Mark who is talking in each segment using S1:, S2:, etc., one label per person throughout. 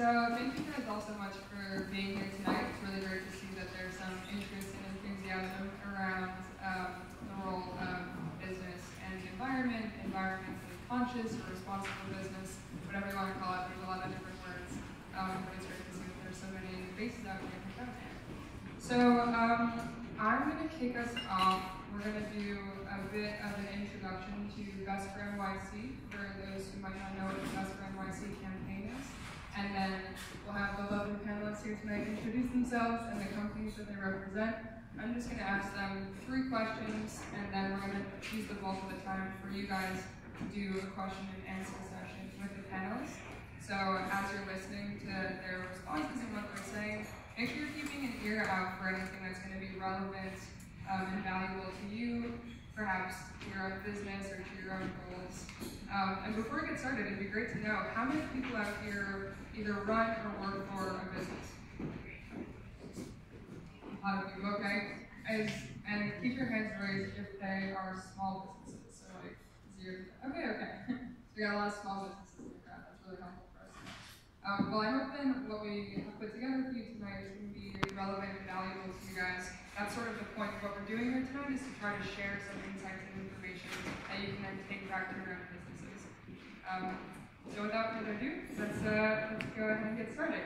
S1: So thank you guys all so much for being here tonight. It's really great to see that there's some interest and enthusiasm around um, the role of business and the environment, environmentally conscious or responsible business, whatever you want to call it. There's a lot of different words, um, but it's great to see that there's so many faces out here. So um, I'm going to kick us off. We're going to do a bit of an introduction to Best for NYC for those who might not know what the Best for NYC campaign. And then we'll have the lovely panelists here tonight introduce themselves and the companies that they represent. I'm just going to ask them three questions, and then we're going to use the bulk of the time for you guys to do a question and answer session with the panelists. So as you're listening to their responses and what they're saying, make sure you're keeping an ear out for anything that's going to be relevant um, and valuable to you, perhaps to your own business or to your own goals. Um, and before we get started, it'd be great to know how many people out here either run or work for a business. Of you, okay. As, and keep your hands raised if they are small businesses. So like zero. Okay, okay. so we got a lot of small businesses in the crowd. That's really helpful for us. Um, well, I hope then what we have put together for you tonight is going to be relevant and valuable to you guys. That's sort of the point of what we're doing here tonight is to try to share some insights and information that you can then take back to your own businesses. Um, so without further ado, let's, uh, let's go ahead and get started.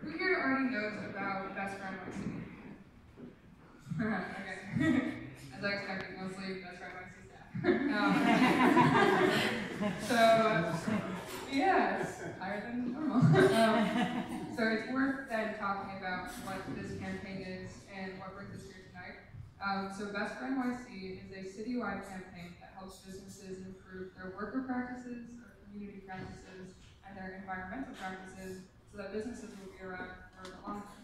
S1: Who here already knows about Best for NYC? okay. As I expected, mostly Best for NYC staff. um, so, yes, higher than normal. um, so it's worth then talking about what this campaign is and what brings us here tonight. Um, so Best for NYC is a citywide campaign that helps businesses improve their worker practices, community practices and their environmental practices so that businesses will be around for the long term.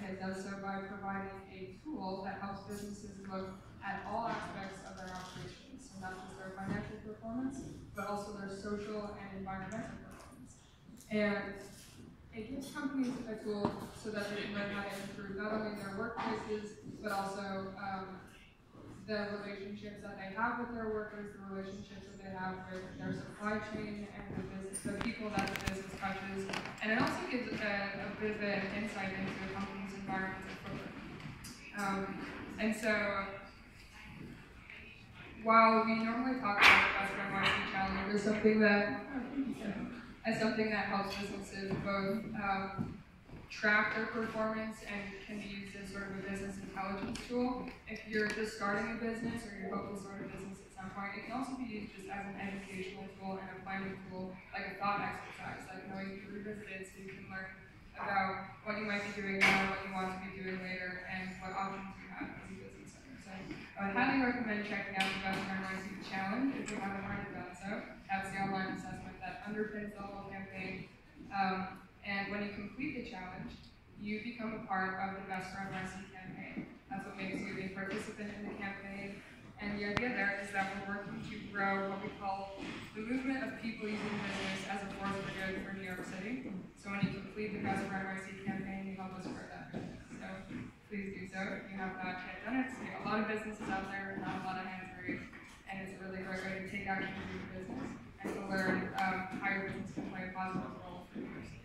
S1: And it does so by providing a tool that helps businesses look at all aspects of their operations, so not just their financial performance, but also their social and environmental performance. And it gives companies a tool so that they can learn how to improve not only their workplaces, but also um, the relationships that they have with their workers, the relationships that they have with their supply chain and the business, the people that the business touches. And it also gives a, a bit of an insight into the company's environmental footprint. Um, and so, while we normally talk about the Best Challenge as something that, as something that helps businesses both um, track their performance and can be used as sort of a business intelligence tool. If you're just starting a business or you're hoping to start a business at some point, it can also be used just as an educational tool and a planning tool, like a thought exercise, like knowing you revisited so you can learn about what you might be doing now, what you want to be doing later, and what options you have as a business owner. So I would highly recommend checking out the Best Memorizing Challenge if you haven't already done so. That's the online assessment that underpins the whole campaign. Um, and when you complete the challenge, you become a part of the Best for NYC campaign. That's what makes you a participant in the campaign. And the idea there is that we're working to grow what we call the movement of people using business as a force for good for New York City. So when you complete the Best for NYC campaign, you help us grow that business. So please do so if you have not yet done it. So a lot of businesses out there, not a lot of hands raised, and it's a really great way to take action in your business and to learn um, how your business can play a positive role for New York City.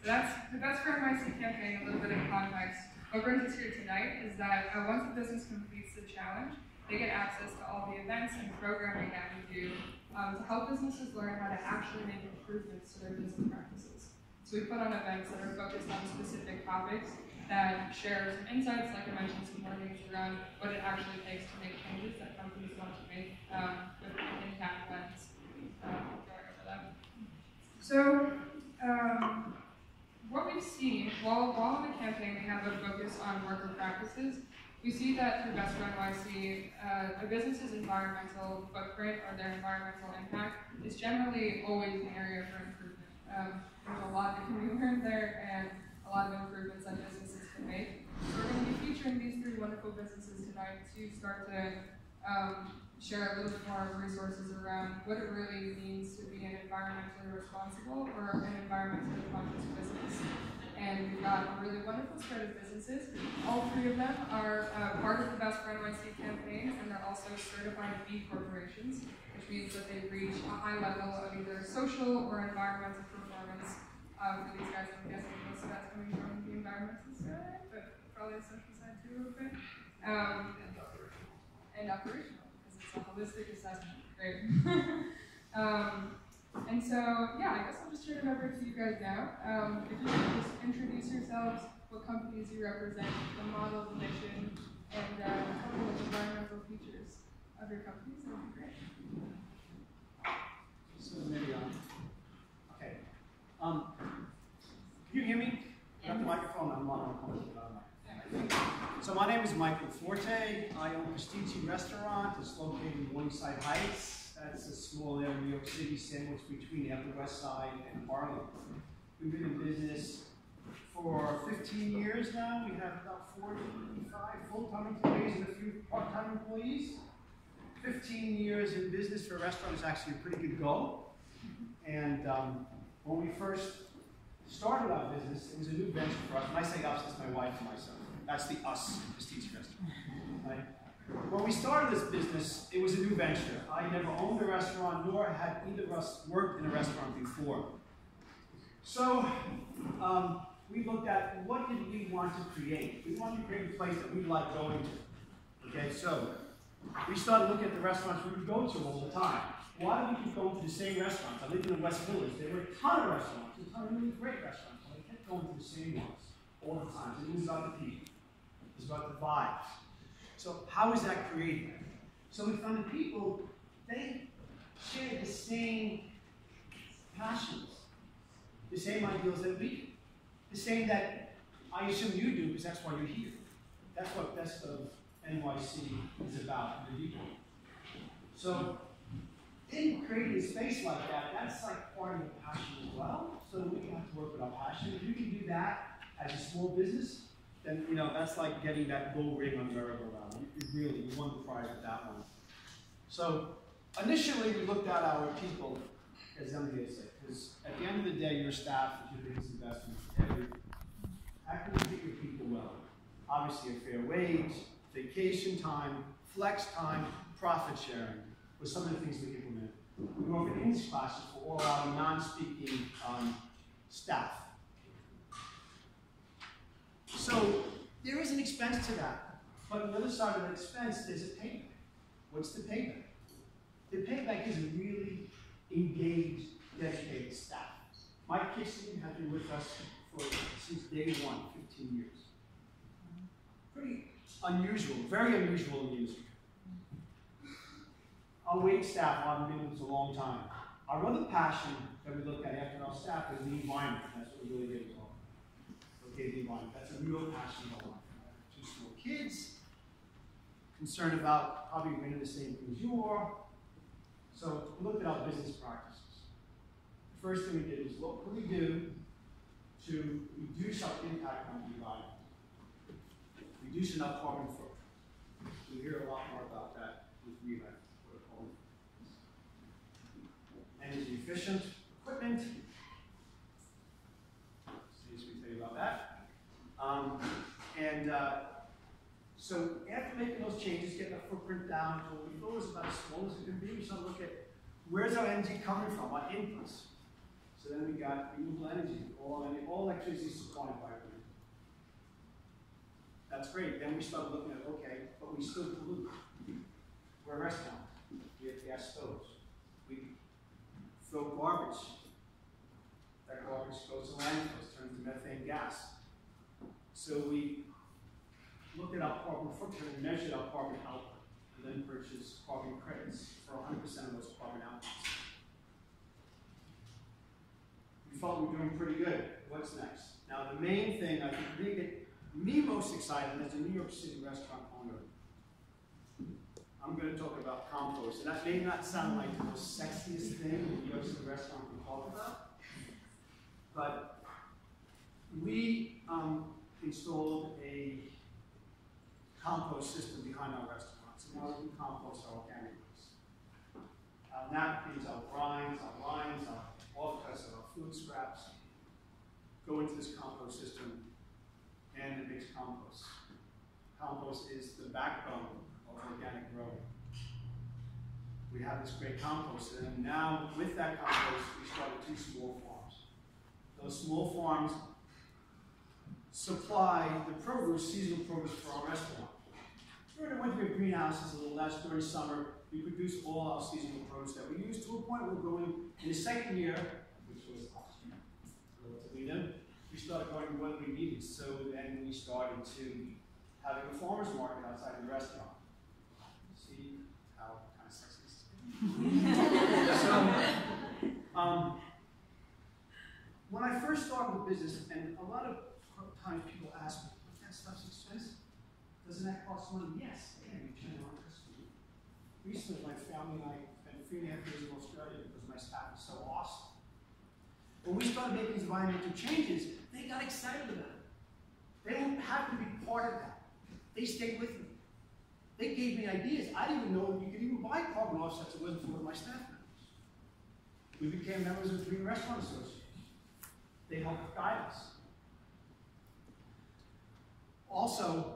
S1: So that's the Best for NYC campaign, a little bit of context. What brings us here tonight is that uh, once a business completes the challenge, they get access to all the events and programming that we do um, to help businesses learn how to actually make improvements to their business practices. So we put on events that are focused on specific topics that share some insights, like I mentioned, some learnings around what it actually takes to make changes that companies want to make um, with an impact lens. Um, so, um, what we've seen, while, while in the campaign have a focus on worker practices, we see that through Best for NYC, uh, a business's environmental footprint or their environmental impact is generally always an area for improvement. Um, there's a lot that can be learned there and a lot of improvements that businesses can make. So we're going to be featuring these three wonderful businesses tonight to start to um, share a little bit more resources around what it really means to be an environmentally responsible or an environmentally conscious business. And we've got a really wonderful of businesses. All three of them are uh, part of the Best for NYC campaign, and they're also certified B corporations, which means that they reach a high level of either social or environmental performance Um, for these guys, I'm guessing most of that's coming from the environmental side, but probably the social side too a little bit. Um, and operational, because it's a holistic assessment. Great. um, and so, yeah, I guess I'll just turn it over to you guys now. Um, if you could just introduce yourselves, what companies you represent, the model, the mission, and uh, a couple of environmental features of your companies, that would be great.
S2: So maybe on. Okay. Um, can you hear me? Got the microphone. I'm not on. the So my name is Michael Forte. I own Pisticci Restaurant. It's located in Morningside Heights. That's a small area New York City sandwiched between the Upper West Side and Harlem. We've been in business for 15 years now. We have about 45 full-time employees and a few part-time employees. 15 years in business for a restaurant is actually a pretty good goal. And um, when we first started our business, it was a new venture for us. When I say us, it's my wife and myself. That's the us Pisticci Restaurant. When we started this business, it was a new venture. I never owned a restaurant, nor had either of us worked in a restaurant before. So um, we looked at what did we want to create. We wanted to create a place that we like going to. Okay, so we started looking at the restaurants we would go to all the time. Why do we keep going to the same restaurants? I lived in the West Village. There were a ton of restaurants, a ton of really great restaurants, but I kept going to the same ones all the time. It was about the people. It was about the vibes. So how is that created? So we found that people, they share the same passions, the same ideals that we do, the same that I assume you do because that's why you're here. That's what Best of NYC is about, the people. So in creating a space like that, that's like part of the passion as well. So we have to work with our passion. If you can do that as a small business, then you know that's like getting that gold ring on merry-go-round. You, you really you won the prize with that one. So initially we looked at our people, as said, because at the end of the day, your staff is your biggest investment. Every, how can you treat your people well? Obviously, a fair wage, vacation time, flex time, profit sharing were some of the things we implemented. We offered English classes for all our non-speaking um, staff. So there is an expense to that. But on the other side of the expense, there's a payback. What's the payback? The payback is really engaged, dedicated staff. Mike Kitchen has been with us for since day one, 15 years. Pretty unusual, very unusual in the industry. Our wait staff with us a long time. Our other passion that we look at after our staff is the environment. That's what we really get the. That's a real passion of mine. Two small kids, concerned about probably we're the same things you are. So we looked at our business practices. The first thing we did was look, what we do to reduce our impact on the environment? Reducing our carbon footprint. We hear a lot more about that with Relight energy efficient equipment. See as we tell you about that. Um, and uh, so after making those changes, getting our footprint down to what we thought was about as small as it can be, we started to look at where's our energy coming from, our inputs. So then we got renewable energy, all, all electricity supplied by wind. That's great. Then we started looking at, okay, but we still pollute. We're a restaurant. We have gas stoves We throw garbage. That garbage goes to landfills, turns to methane gas. So we looked at our carbon footprint and measured our carbon output, and then purchased carbon credits for 100% of those carbon outputs. We thought we were doing pretty good. What's next? Now, the main thing I think really me most excited as a New York City restaurant owner I'm going to talk about compost. And that may not sound like the most sexiest thing a New York City restaurant can talk about, but we um, installed a compost system behind our restaurants. And now we can compost our organic waste. Our napkins, our brines, our lines, our offcuts, our food scraps go into this compost system and it makes compost. Compost is the backbone of organic growing. We have this great compost, and now with that compost, we started two small farms. those small farms supply the produce, seasonal produce for our restaurant. During the winter, we have greenhouses a little less. During summer, we produce all our seasonal produce that we use to a point we're going in the second year, which was relatively new, we started going whether we needed. So then we started to having a farmer's market outside the restaurant. See how kind of sexist. so, um, when I first started the business, and a lot of times people ask me, but that stuff's expensive. Doesn't that cost money? Yes, again, we turn on customers. Recently, my family and I spent three and a half years in Australia because my staff is so awesome. When we started making these environmental changes, they got excited about it. They don't happen to be part of that. They stayed with me. They gave me ideas. I didn't even know you could even buy carbon offsets. It wasn't for my staff members. We became members of the Green Restaurant Association. They helped guide us. Also,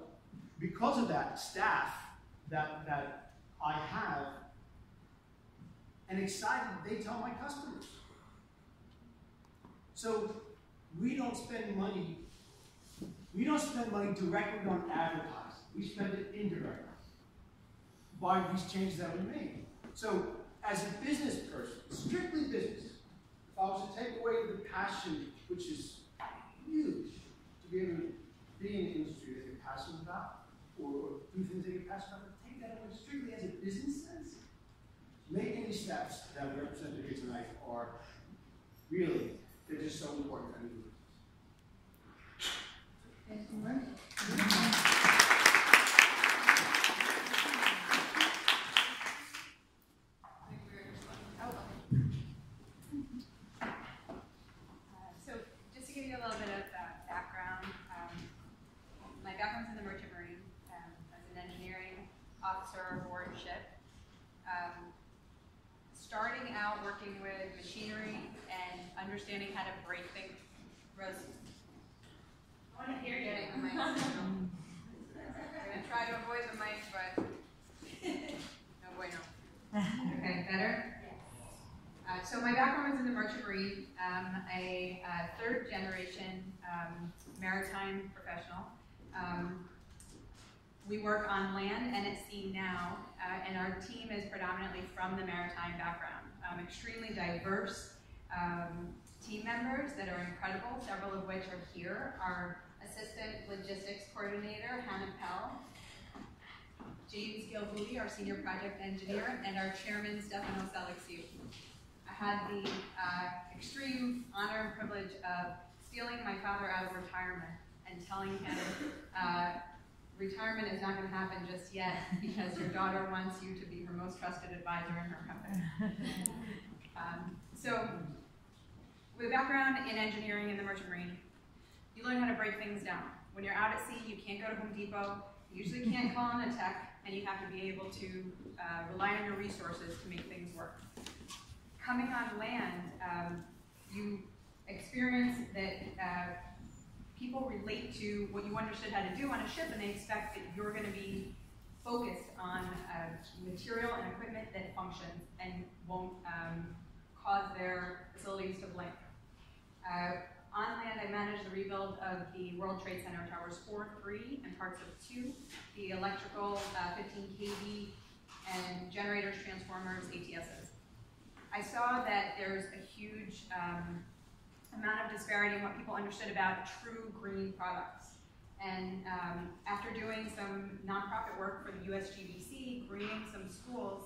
S2: because of that staff that, that I have, and excited, they tell my customers. So we don't spend money, we don't spend money directly on advertising. We spend it indirectly by these changes that we made. So as a business person, strictly business, if I was to take away the passion, which is huge, to be able to be in the industry passionate about, or, or do things that you're passionate about, take that away strictly as a business sense. Make any steps that we represented here tonight are really, they're just so important.
S1: Thank you,
S3: understanding how to break things. Rose, I want to hear you. Getting the mic. I'm going to try to avoid the mic, but no bueno. Okay, better? Uh, so my background is in the merchant marine. I'm a uh, third generation um, professional. Um, we work on land and at sea now, uh, and our team is predominantly from the maritime background. Um, extremely diverse um, team members that are incredible, several of which are here. Our Assistant Logistics Coordinator, Hannah Pell, James Gilbooty, our Senior Project Engineer, and our Chairman, Stefano Selexiu. I had the uh, extreme honor and privilege of stealing my father out of retirement and telling him uh, retirement is not going to happen just yet because your daughter wants you to be her most trusted advisor in her company. Um, so with a background in engineering in the merchant marine, you learn how to break things down. When you're out at sea, you can't go to Home Depot, you usually can't call in a tech, and you have to be able to uh, rely on your resources to make things work. Coming on land, um, you experience that uh, people relate to what you understood how to do on a ship, and they expect that you're going to be focused on uh, material and equipment that functions and won't um, cause their facilities to blink. Uh, on land, I managed the rebuild of the World Trade Center Towers 4, 3, and parts of 2, the electrical uh, 15 kV, and generators, transformers, ATSs. I saw that there's a huge um, amount of disparity in what people understood about true green products. And um, after doing some nonprofit work for the USGBC, greening some schools,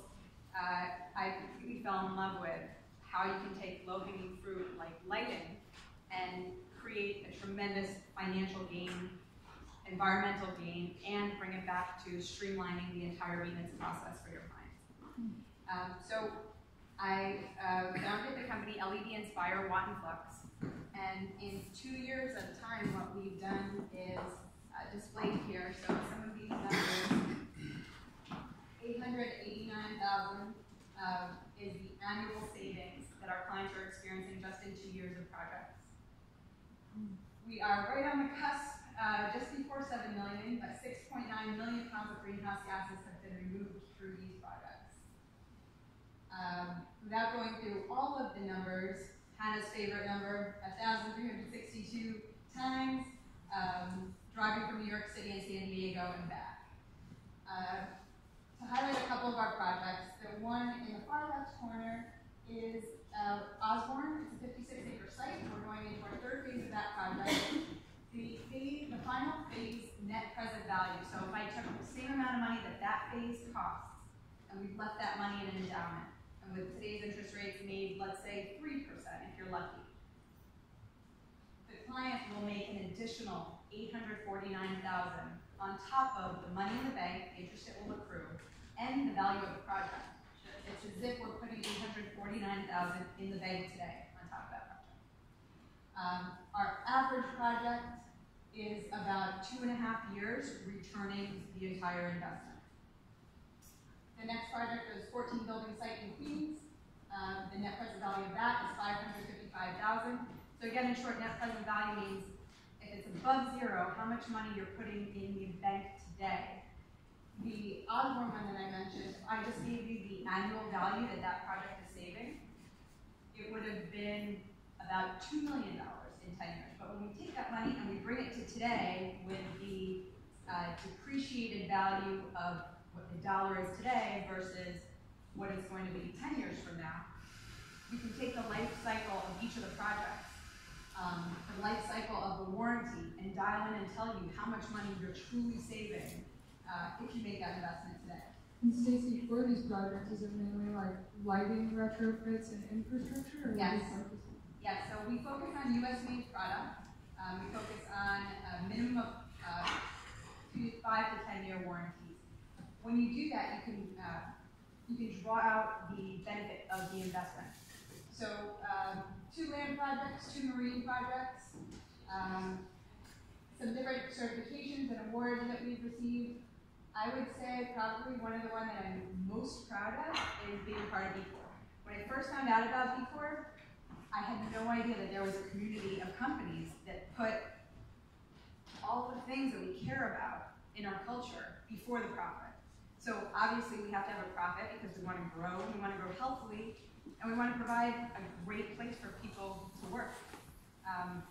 S3: uh, I completely fell in love with how you can take low-hanging fruit like lighting and create a tremendous financial gain, environmental gain, and bring it back to streamlining the entire maintenance process for your clients. Um, so I uh, founded the company LED Inspire Watt and Flux, and in two years at a time, what we've done is uh, displayed here. So some of these numbers, 889,000 uh, is the annual savings that our clients are experiencing just in two years of projects. We are right on the cusp, uh, just before 7 million, but 6.9 million pounds of greenhouse gases have been removed through these. Um, without going through all of the numbers, Hannah's favorite number, 1,362 times, um, driving from New York City and San Diego and back. Uh, to highlight a couple of our projects, the one in the far left corner is uh, Osborne. It's a 56 acre site. We're going into our third phase of that project. The, phase, the final phase net present value. So if I took the same amount of money that that phase costs, and we've left that money in an endowment, with today's interest rates made, let's say, 3% if you're lucky, the client will make an additional 849000 on top of the money in the bank, the interest it will accrue, and the value of the project. It's as if we're putting 849000 in the bank today on top of that project. Um, our average project is about two and a half years returning the entire investment. The next project is 14 building site in Queens. Um, the net present value of that is 555,000. So again, in short, net present value means if it's above zero, how much money you're putting in the bank today. The Osborne one that I mentioned, I just gave you the annual value that that project is saving, it would have been about $2 million in 10 years. But when we take that money and we bring it to today with the uh, depreciated value of what the dollar is today versus what it's going to be 10 years from now, we can take the life cycle of each of the projects, um, the life cycle of the warranty, and dial in and tell you how much money you're truly saving uh, if you make that investment today.
S1: And Stacy, for these projects, is it mainly like lighting retrofits and infrastructure? Or
S3: Yes.
S1: is it focused-
S3: Yeah, so we focus on US made product. Um, we focus on a minimum of uh, two, five to ten year warranties. When you do that, you can uh, you can draw out the benefit of the investment. So um, two land projects, two marine projects, um, some different certifications and awards that we've received. I would say probably one of the one that I'm most proud of is being part of B Corp. When I first found out about B Corp, I had no idea that there was a community of companies that put all the things that we care about in our culture before the profit. So obviously we have to have a profit because we want to grow, we want to grow healthily, and we want to provide a great place for people to work. Um,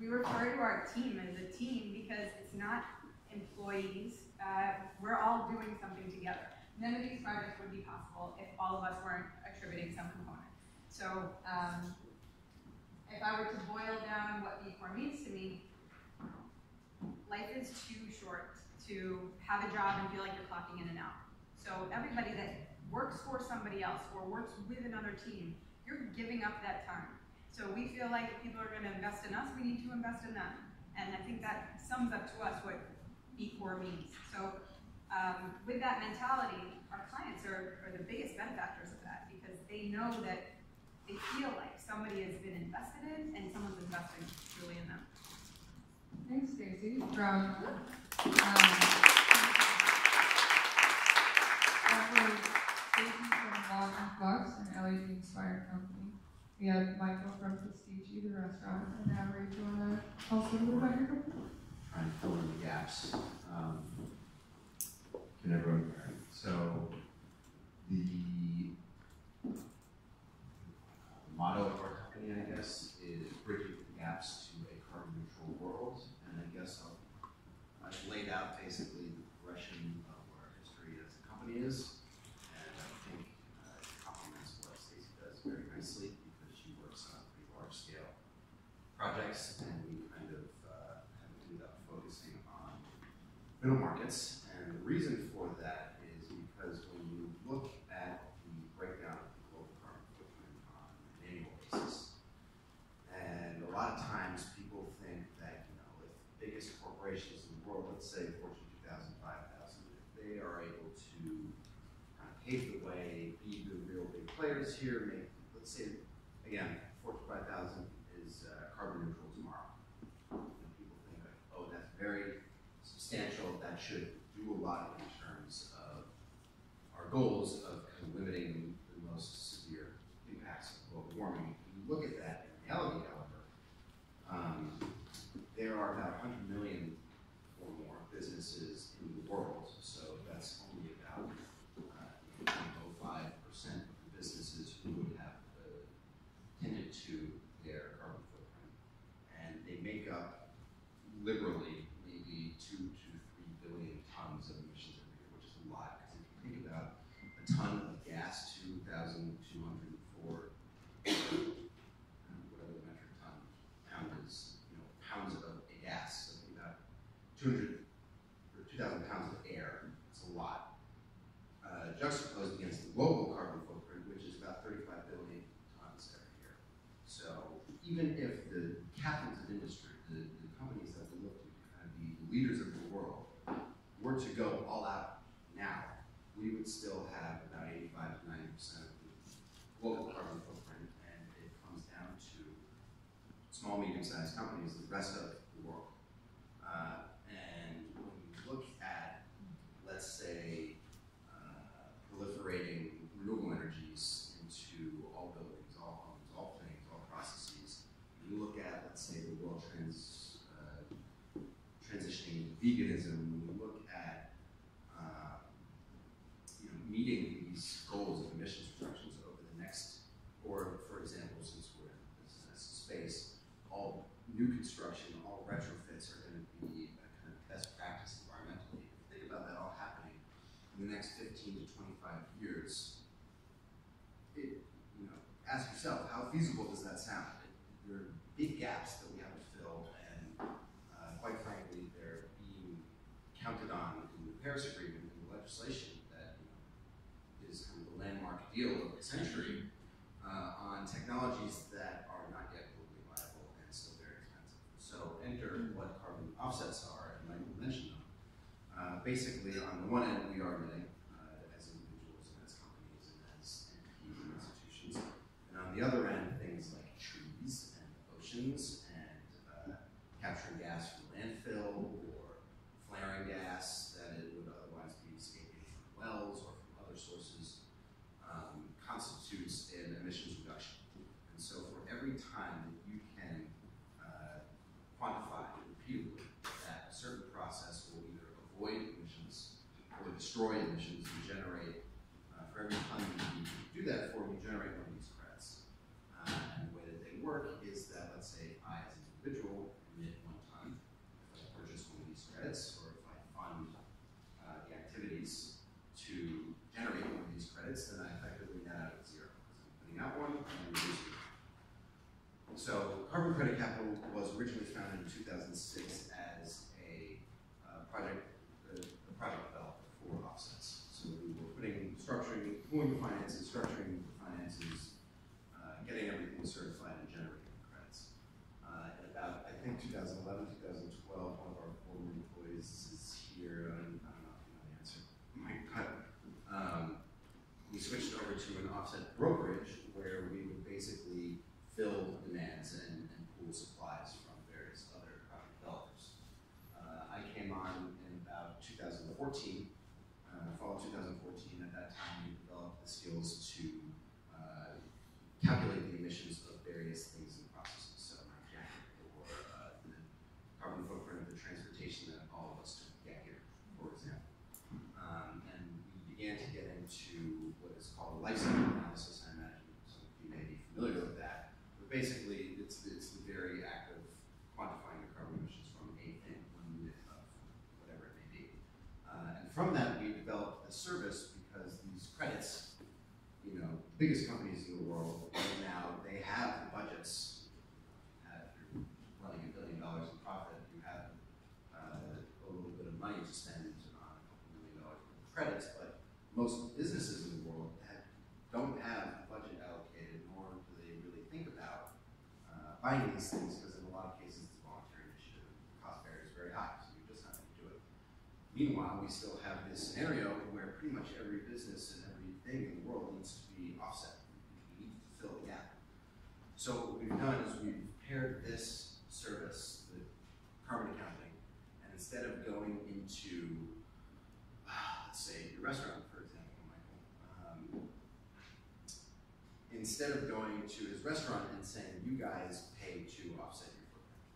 S3: we refer to our team as a team because it's not employees. Uh, we're all doing something together. None of these projects would be possible if all of us weren't attributing some component. So um, if I were to boil down what B Corp means to me, life is too short to have a job and feel like you're clocking in and out. So everybody that works for somebody else or works with another team, you're giving up that time. So we feel like if people are going to invest in us, we need to invest in them. And I think that sums up to us what B Corp means. So um, with that mentality, our clients are, are the biggest benefactors of that because they know that they feel like somebody has been invested in and someone's investing truly in them.
S1: Thanks, Stacy. From, um. We have Michael from Pisticci, the restaurant, and now Ray, do you wanna tell us a little about your company?
S4: try and fill in the gaps. Um, can everyone hear? So the motto of our company, I guess, is bridging the gaps to a carbon neutral world. And I guess I'll, I've laid out basically the progression of what our history as a company is. And I think uh, it complements what Stacy does very nicely because she works on pretty large scale projects and we kind of uh, have ended up focusing on middle markets. And the reason for that is because when you look at the breakdown of the global carbon footprint on an annual basis, and a lot of times people think that, you know, if the biggest corporations in the world, let's say Fortune 2000, 5000, if they are able to kind of pave the way, be the real big players here, make, let's say, again, Fortune 5000 is uh, carbon neutral tomorrow. And people think, like, oh, that's very substantial, that should do a lot in terms of our goals of kind of limiting the most severe impacts of global warming. If you look at that in reality, however, um, there are about 100 million or more businesses in the world, so that's only about uh, 0.05% of the businesses who would have the even if the captains of industry, the, the companies that we look to to kind of be the leaders of the world, were to go all out now, we would still have about 85 to 90 percent of the global carbon footprint, and it comes down to small, medium-sized companies, the rest of the world. Uh, and when you look at, let's say, uh, proliferating renewable energies into all buildings, all homes, all things, all processes, you look at, let's say, the world trans, uh, transitioning to veganism, when you look at, uh, you know, meeting these goals of emissions reductions over the next, or for example, since we're in this, this space, all new construction, all retrofits are going to be a kind of best practice environmentally. If you think about that all happening in the next 15 to 25 years, it, you know, ask yourself, how feasible does that sound? It, there are big gaps that we have to fill, and uh, quite frankly, they're being counted on in the Paris Agreement and the legislation that you know, is kind of the landmark deal of the century uh, on technologies that are not yet globally viable and still very expensive. So enter what carbon offsets are, and Michael mentioned them. Uh, basically, on the one end, we are emitting uh, as individuals and as companies and as entities and institutions, and on the other end, things like trees and oceans and uh, capturing gas from landfill or flaring gas that it would otherwise be escaping from wells or from other sources um, constitutes an emissions reduction. And so for every time that you can uh, quantify repeatedly that a certain process will either avoid emissions or destroy emissions and generate, uh, for every ton you do that for, you generate one of these credits. Uh, and the way that they work is that, let's say, if I as an individual emit one ton, if I purchase one of these credits, or if I fund uh, the activities to generate one of these credits, then I effectively net out at zero. Because I'm putting out one and reducing it. So carbon credit capital was originally founded in 2006 as a uh, project, uh, a project developer for offsets. So we were putting, structuring, pooling the finances, structuring the finances, uh, getting everything certified and generating the credits. Uh, in about, I think 2011, 2012, one of our former employees is here, and I don't know if you know the answer, Mike, but, um, we switched over to an offset brokerage where we would basically fill demands and, and pool supplies from various other project developers. Uh, I came on in about 2014, uh, fall of 2014. At that time, we developed the skills to uh, calculate the emissions of various things and processes. So, my jacket or uh, the carbon footprint of the transportation that all of us took to get here, for example. Um, and we began to get into what is called life cycle analysis. I imagine some of you may be familiar with that. But basically, it's, it's the very act of quantifying the carbon emissions from a thing, one unit of whatever it may be. Uh, and from that, we developed a service because these credits, you know, the biggest companies in the world right now, they have the budgets. Uh, if running a billion dollars in profit, you have uh, a little bit of money to spend on a couple million dollars worth credits, but most businesses in the world have, don't have a budget allocated, nor do they really think about uh, buying these things, because in a lot of cases it's voluntary initiative, the cost barrier is very high, so you just have to do it. Meanwhile, we still have this scenario where pretty much every business and everything in the world needs to be offset. We need to fill the gap. So what we've done is we've paired this service, the carbon accounting, and instead of going into, uh, let's say, your restaurant, for example, Michael, um, instead of going to his restaurant and saying, you guys pay to offset your footprint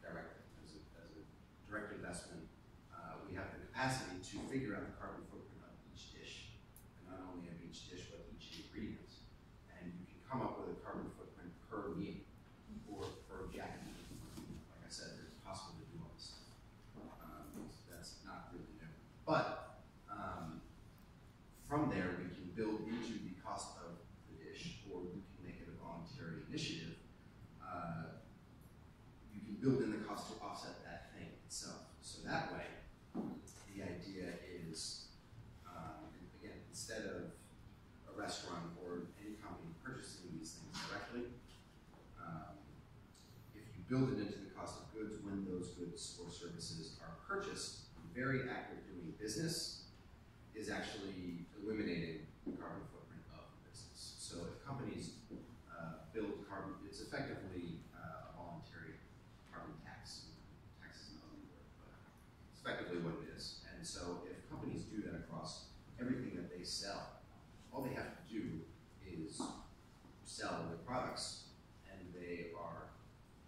S4: directly as a, as a direct investment, uh, we have the capacity to figure out the carbon footprint of each dish, and not only of each dish, but each ingredient. And you can come up with a carbon footprint per meal or per jacket. Like I said, it's possible to do all this stuff. Um, that's not really new. But um, from there, we can build into the cost of the dish, or we can make it a voluntary initiative. Uh, you can build in the cost to offset that thing itself. So that way, the idea is build it into the cost of goods when those goods or services are purchased. The very act of doing business is actually eliminating the carbon footprint of the business. So if companies uh, build carbon, it's effectively uh, a voluntary carbon tax. Tax is not a word, but it's effectively what it is. And so if companies do that across everything that they sell, all they have to do is sell their products, and they are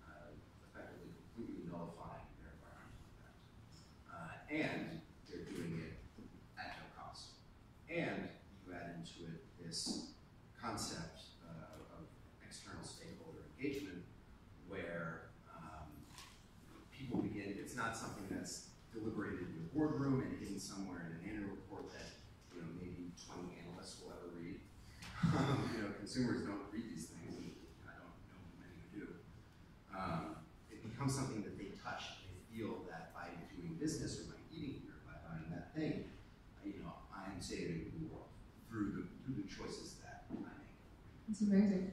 S4: uh, effectively completely nullifying their environmental impact. Uh, and they're doing it at no cost. And you add into it this concept uh, of external stakeholder engagement, where um, people begin, it's not something that's deliberated in a boardroom and hidden somewhere in an annual report that, you know, maybe 20 analysts will ever read. You know, consumers don't read these things, and I don't know many who do. Um, it becomes something that they touch, and they feel that by doing business or by eating here, by buying that thing, you know, I am saving the world through the through the choices that I make.
S1: It's amazing.